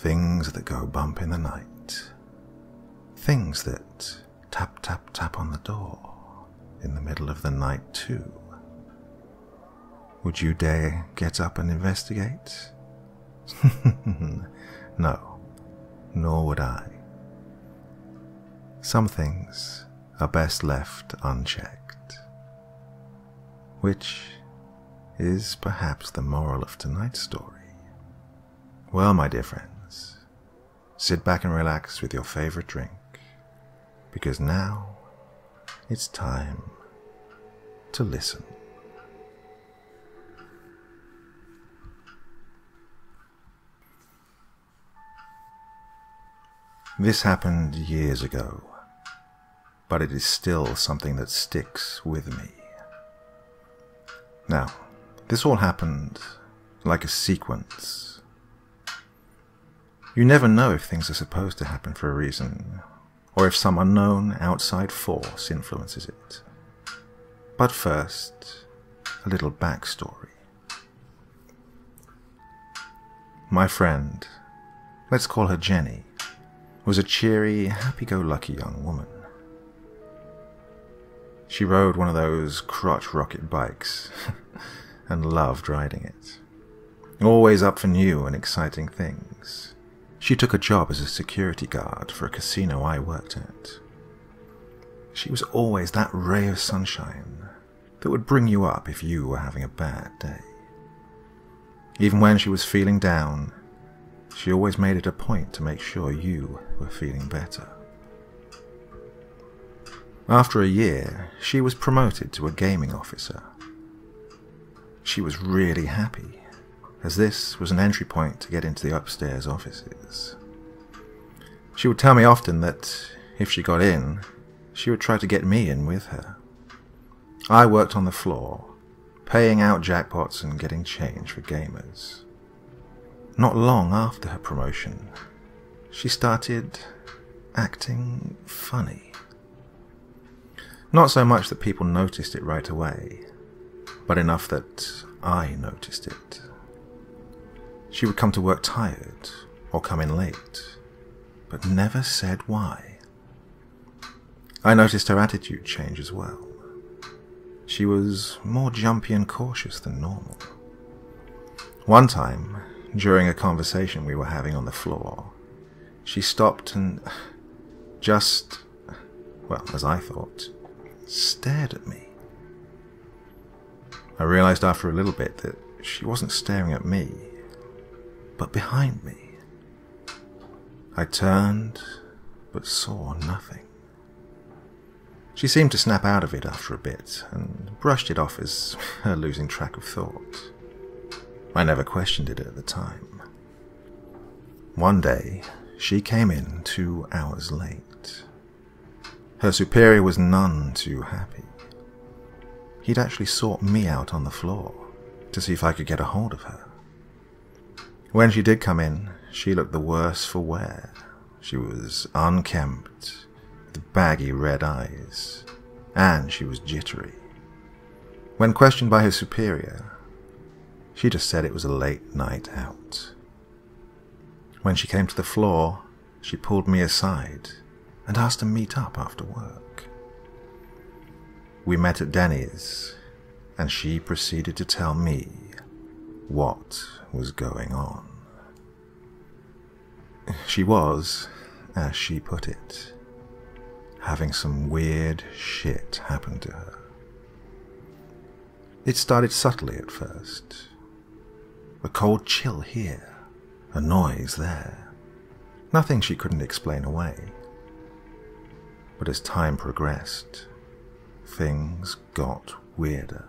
Things that go bump in the night. Things that tap, tap, tap on the door in the middle of the night, too. Would you dare get up and investigate? no, nor would I. Some things are best left unchecked. Which is perhaps the moral of tonight's story. Well, my dear friends, sit back and relax with your favorite drink, because now it's time to listen. This happened years ago, but it is still something that sticks with me. Now, this all happened like a sequence. You never know if things are supposed to happen for a reason, or if some unknown outside force influences it. But first, a little backstory. My friend, let's call her Jenny, was a cheery, happy-go-lucky young woman. She rode one of those crotch rocket bikes and loved riding it. Always up for new and exciting things. She took a job as a security guard for a casino I worked at. She was always that ray of sunshine that would bring you up if you were having a bad day. Even when she was feeling down, she always made it a point to make sure you were feeling better. After a year, she was promoted to a gaming officer. She was really happy, as this was an entry point to get into the upstairs offices. She would tell me often that if she got in, she would try to get me in with her. I worked on the floor, paying out jackpots and getting change for gamers. Not long after her promotion, she started acting funny. Not so much that people noticed it right away, but enough that I noticed it. She would come to work tired or come in late, but never said why. I noticed her attitude change as well. She was more jumpy and cautious than normal. One time, during a conversation we were having on the floor, she stopped and just, well, as I thought, stared at me. I realized after a little bit that she wasn't staring at me, but behind me. I turned, but saw nothing. She seemed to snap out of it after a bit and brushed it off as her losing track of thought. I never questioned it at the time. One day, she came in two hours late. Her superior was none too happy. He'd actually sought me out on the floor to see if I could get a hold of her. When she did come in, she looked the worse for wear. She was unkempt, with baggy red eyes, and she was jittery. When questioned by her superior, she just said it was a late night out. When she came to the floor, she pulled me aside and asked to meet up after work. We met at Denny's, and she proceeded to tell me what was going on. She was, as she put it, having some weird shit happen to her. It started subtly at first. A cold chill here, a noise there. Nothing she couldn't explain away. But as time progressed, things got weirder.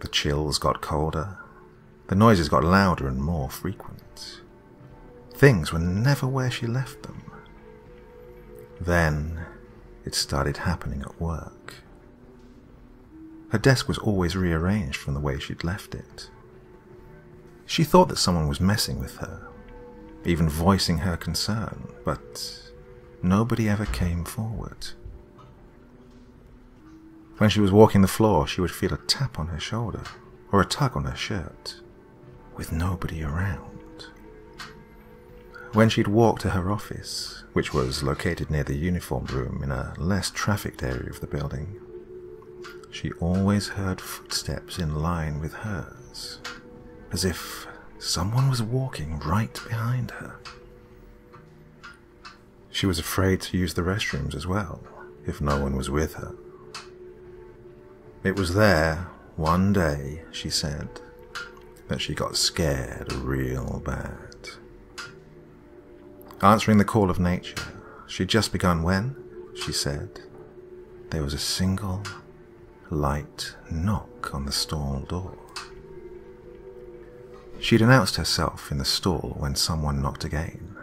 The chills got colder, the noises got louder and more frequent. Things were never where she left them. Then it started happening at work. Her desk was always rearranged from the way she'd left it. She thought that someone was messing with her, even voicing her concern, but nobody ever came forward. When she was walking the floor, she would feel a tap on her shoulder or a tug on her shirt, with nobody around. when she'd walk to her office, which was located near the uniform room in a less trafficked area of the building, she always heard footsteps in line with hers, as if someone was walking right behind her. She was afraid to use the restrooms as well, if no one was with her. It was there, one day, she said, that she got scared real bad. Answering the call of nature, she'd just begun when, she said, there was a single light knock on the stall door. She'd announced herself in the stall when someone knocked again.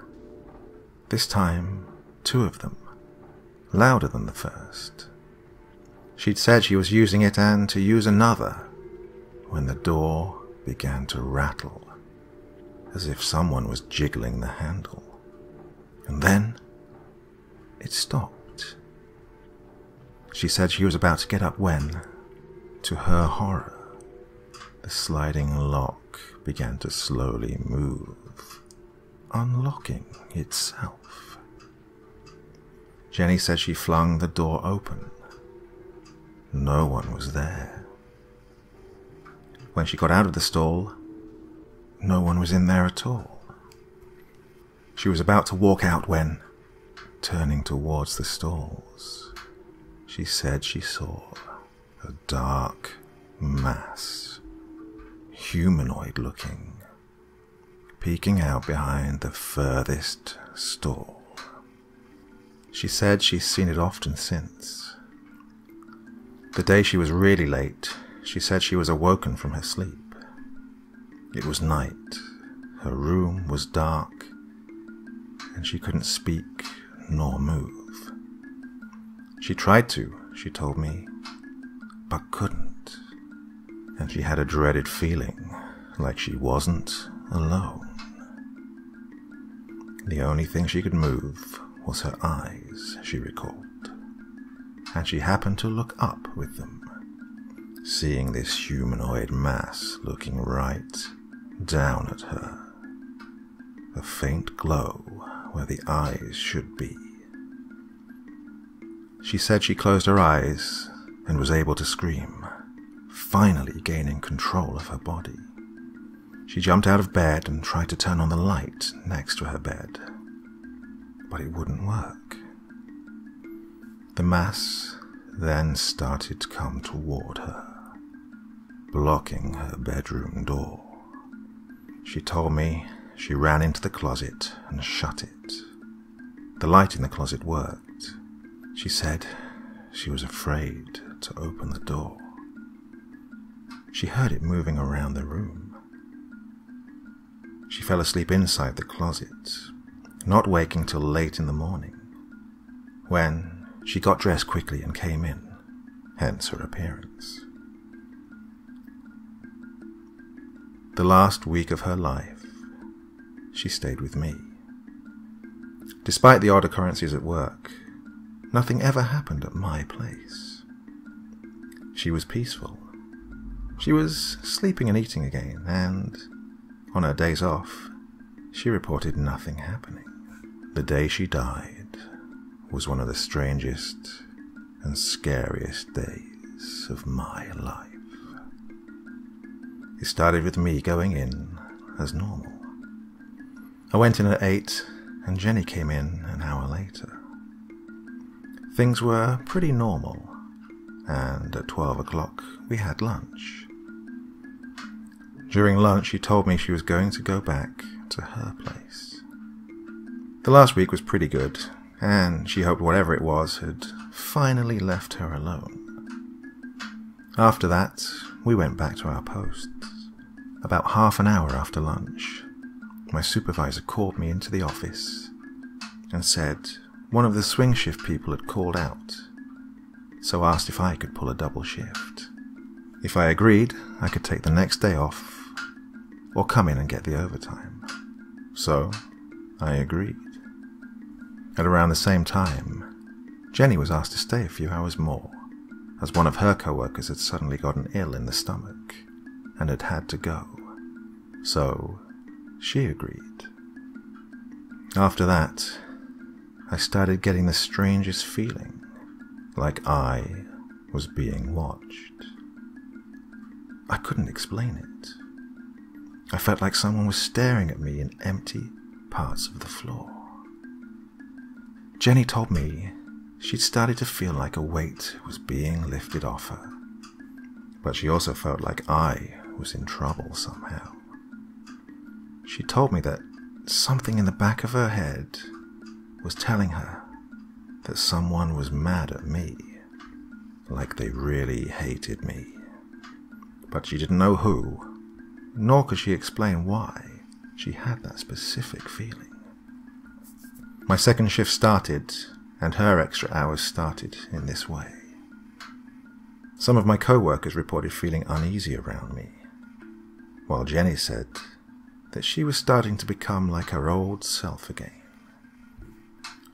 This time, two of them, louder than the first. She'd said she was using it and to use another when the door began to rattle, as if someone was jiggling the handle. And then it stopped. She said she was about to get up when, to her horror, the sliding lock began to slowly move, unlocking itself. Jenny said she flung the door open. No one was there. When she got out of the stall, no one was in there at all. She was about to walk out when, turning towards the stalls, she said she saw a dark mass, humanoid looking, peeking out behind the furthest stall. She said she's seen it often since. The day she was really late, she said she was awoken from her sleep. It was night. Her room was dark and she couldn't speak nor move. She tried to, she told me, but couldn't, and she had a dreaded feeling like she wasn't alone. The only thing she could move was her eyes, she recalled, and she happened to look up with them, seeing this humanoid mass looking right down at her. A faint glow where the eyes should be. She said she closed her eyes and was able to scream, finally gaining control of her body. She jumped out of bed and tried to turn on the light next to her bed, but it wouldn't work. The mass then started to come toward her, blocking her bedroom door. She told me she ran into the closet and shut it. The light in the closet worked. She said she was afraid to open the door. She heard it moving around the room. She fell asleep inside the closet, not waking till late in the morning, when she got dressed quickly and came in, hence her appearance. The last week of her life, she stayed with me. Despite the odd occurrences at work, nothing ever happened at my place. She was peaceful. She was sleeping and eating again, and on her days off, she reported nothing happening. The day she died was one of the strangest and scariest days of my life. It started with me going in as normal. I went in at 8 and Jenny came in an hour later. Things were pretty normal, and at 12 o'clock we had lunch. During lunch, she told me she was going to go back to her place. The last week was pretty good, and she hoped whatever it was had finally left her alone. After that, we went back to our posts. About half an hour after lunch, my supervisor called me into the office and said one of the swing shift people had called out, so asked if I could pull a double shift. If I agreed, I could take the next day off or come in and get the overtime. So I agreed. At around the same time, Jenny was asked to stay a few hours more, as one of her co-workers had suddenly gotten ill in the stomach and had had to go. So she agreed. After that, I started getting the strangest feeling, like I was being watched. I couldn't explain it. I felt like someone was staring at me in empty parts of the floor. Jenny told me she'd started to feel like a weight was being lifted off her, but she also felt like I was in trouble somehow. She told me that something in the back of her head was telling her that someone was mad at me, like they really hated me. But she didn't know who, nor could she explain why she had that specific feeling. My second shift started, and her extra hours started in this way. Some of my co workers reported feeling uneasy around me, while Jenny said that she was starting to become like her old self again.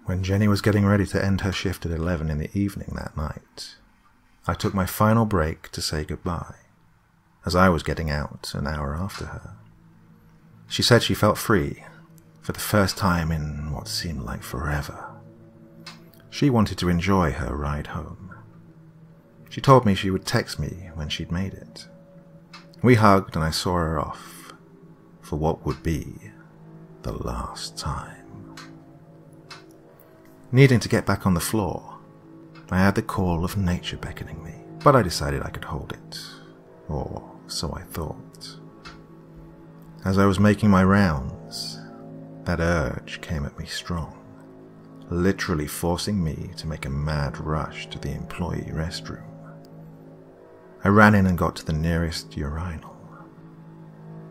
When Jenny was getting ready to end her shift at 11 in the evening that night, I took my final break to say goodbye, as I was getting out an hour after her. She said she felt free for the first time in what seemed like forever. She wanted to enjoy her ride home. She told me she would text me when she'd made it. We hugged and I saw her off for what would be the last time. Needing to get back on the floor, I had the call of nature beckoning me, but I decided I could hold it, or so I thought. As I was making my rounds, that urge came at me strong, literally forcing me to make a mad rush to the employee restroom. I ran in and got to the nearest urinal.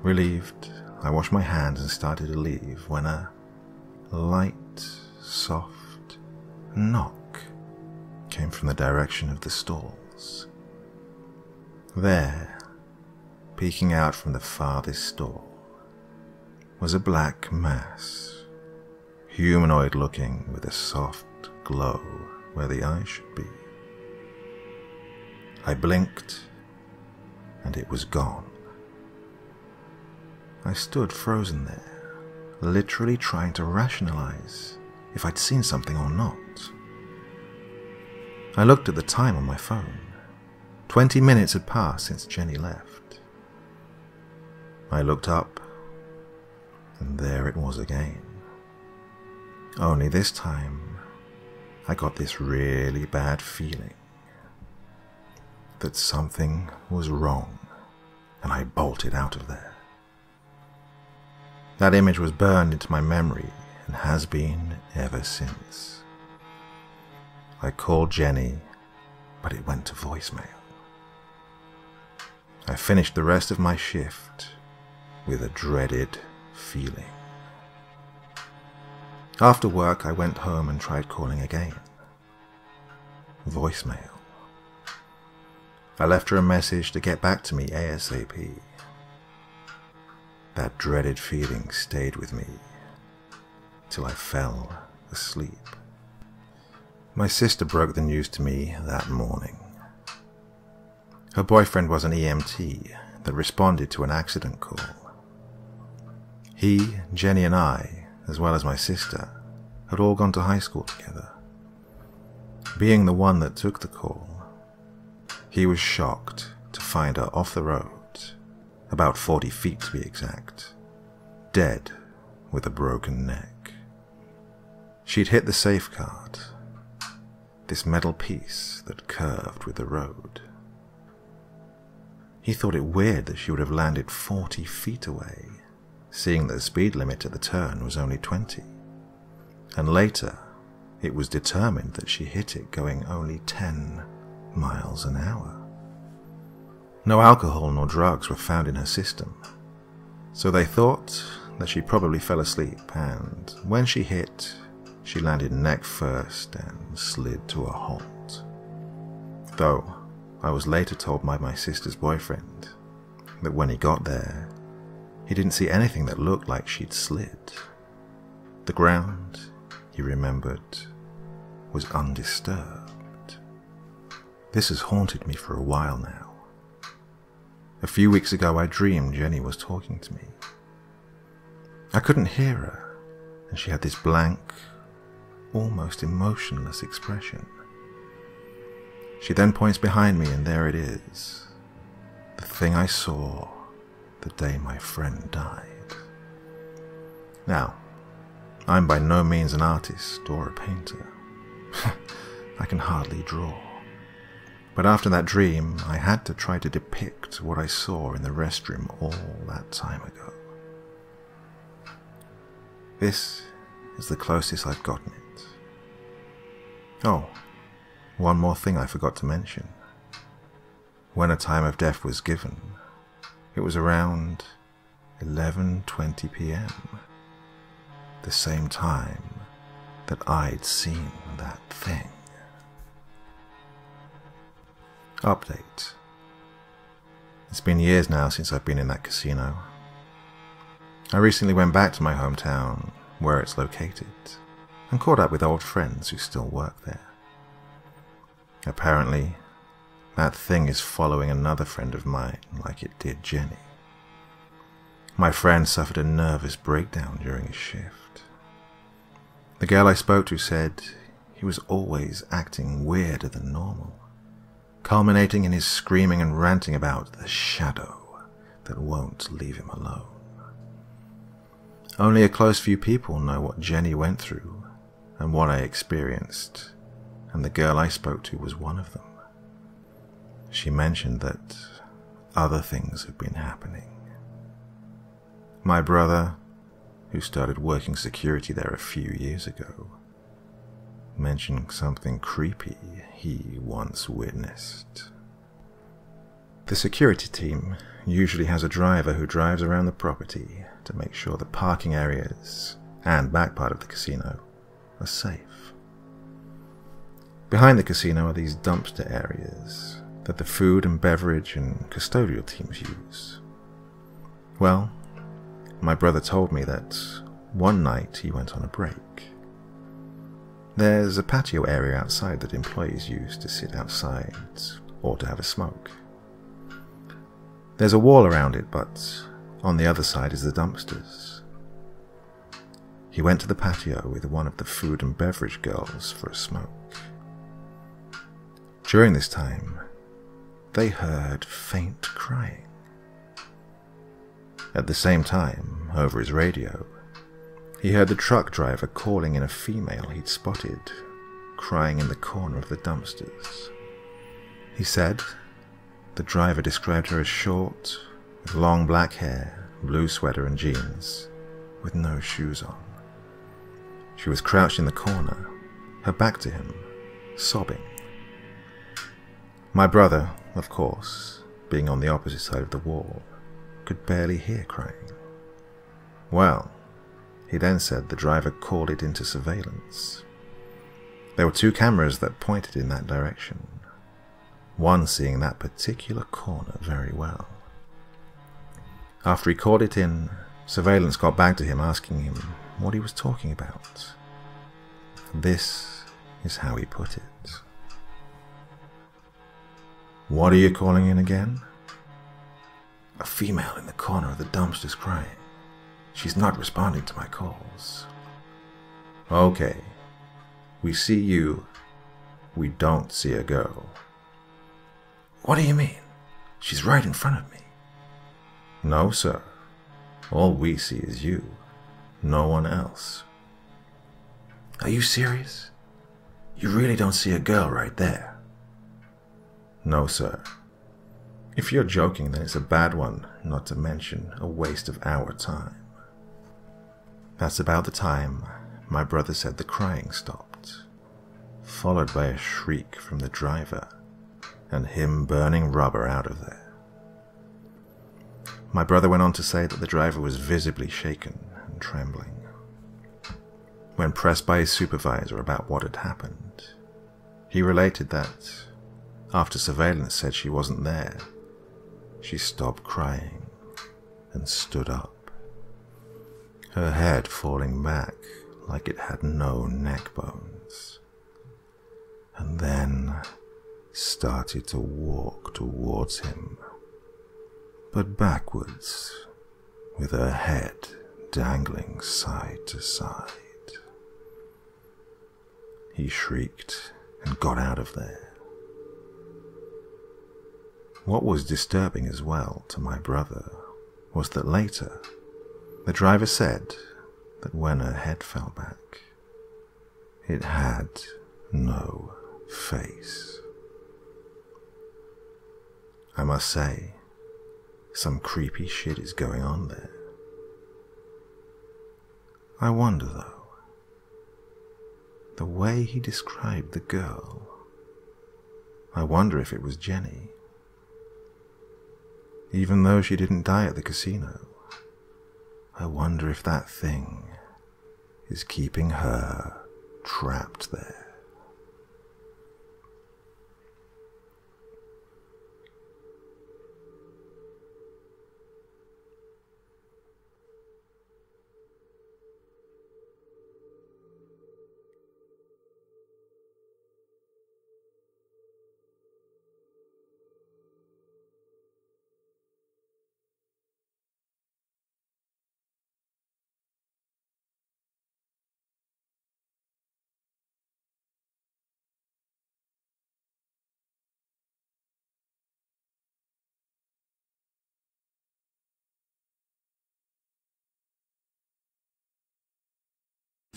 Relieved, I washed my hands and started to leave when a light, soft knock came from the direction of the stalls. There, peeking out from the farthest stall, was a black mass, humanoid looking with a soft glow where the eye should be. I blinked, and it was gone. I stood frozen there, literally trying to rationalize if I'd seen something or not. I looked at the time on my phone. Twenty minutes had passed since Jenny left. I looked up and there it was again. Only this time, I got this really bad feeling that something was wrong, and I bolted out of there. That image was burned into my memory and has been ever since. I called Jenny, but it went to voicemail. I finished the rest of my shift with a dreaded feeling. After work, I went home and tried calling again. Voicemail. I left her a message to get back to me ASAP. That dreaded feeling stayed with me till I fell asleep. My sister broke the news to me that morning. Her boyfriend was an EMT that responded to an accident call. He, Jenny, and I, as well as my sister, had all gone to high school together. Being the one that took the call, he was shocked to find her off the road, about 40 feet to be exact, dead with a broken neck. She'd hit the safeguard, this metal piece that curved with the road. He thought it weird that she would have landed 40 feet away seeing that the speed limit at the turn was only 20. And later, it was determined that she hit it going only 10 miles an hour. No alcohol nor drugs were found in her system, so they thought that she probably fell asleep and when she hit, she landed neck first and slid to a halt. Though I was later told by my sister's boyfriend that when he got there, he didn't see anything that looked like she'd slid. The ground, he remembered, was undisturbed. This has haunted me for a while now. A few weeks ago, I dreamed Jenny was talking to me. I couldn't hear her, and she had this blank, almost emotionless expression. She then points behind me, and there it is the thing I saw the day my friend died. Now, I'm by no means an artist or a painter. I can hardly draw. But after that dream, I had to try to depict what I saw in the restroom all that time ago. This is the closest I've gotten it. Oh, one more thing I forgot to mention. When a time of death was given, it was around 11:20 p.m. The same time that I'd seen that thing. Update. It's been years now since I've been in that casino. I recently went back to my hometown, where it's located, and caught up with old friends who still work there. Apparently, that thing is following another friend of mine like it did Jenny. My friend suffered a nervous breakdown during his shift. The girl I spoke to said he was always acting weirder than normal, culminating in his screaming and ranting about the shadow that won't leave him alone. Only a close few people know what Jenny went through and what I experienced, and the girl I spoke to was one of them. She mentioned that other things have been happening. My brother, who started working security there a few years ago, mentioned something creepy he once witnessed. The security team usually has a driver who drives around the property to make sure the parking areas and back part of the casino are safe. Behind the casino are these dumpster areas that the food and beverage and custodial teams use. Well, my brother told me that one night he went on a break. There's a patio area outside that employees use to sit outside or to have a smoke. There's a wall around it, but on the other side is the dumpsters. He went to the patio with one of the food and beverage girls for a smoke. During this time, they heard faint crying. At the same time, over his radio, he heard the truck driver calling in a female he'd spotted, crying in the corner of the dumpsters. He said the driver described her as short, with long black hair, blue sweater, and jeans, with no shoes on. She was crouched in the corner, her back to him, sobbing. My brother, of course, being on the opposite side of the wall, could barely hear crying. Well, he then said the driver called it into surveillance. There were two cameras that pointed in that direction, one seeing that particular corner very well. After he called it in, surveillance got back to him asking him what he was talking about. This is how he put it. What are you calling in again? A female in the corner of the dumpsters crying. She's not responding to my calls. Okay. We see you. We don't see a girl. What do you mean? She's right in front of me. No, sir. All we see is you. No one else. Are you serious? You really don't see a girl right there? No, sir. If you're joking, then it's a bad one, not to mention a waste of our time. That's about the time my brother said the crying stopped, followed by a shriek from the driver and him burning rubber out of there. My brother went on to say that the driver was visibly shaken and trembling. When pressed by his supervisor about what had happened, he related that, after surveillance said she wasn't there, she stopped crying and stood up, her head falling back like it had no neck bones, and then started to walk towards him but backwards, with her head dangling side to side. He shrieked and got out of there. What was disturbing as well to my brother was that later the driver said that when her head fell back, it had no face. I must say, some creepy shit is going on there. I wonder though, the way he described the girl, I wonder if it was Jenny. Even though she didn't die at the casino, I wonder if that thing is keeping her trapped there.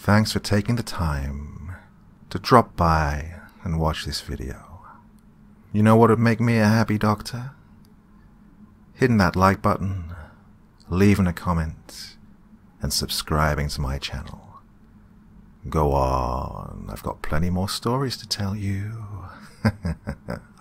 Thanks for taking the time to drop by and watch this video. You know what would make me a happy doctor? Hitting that like button, leaving a comment, and subscribing to my channel. Go on, I've got plenty more stories to tell you.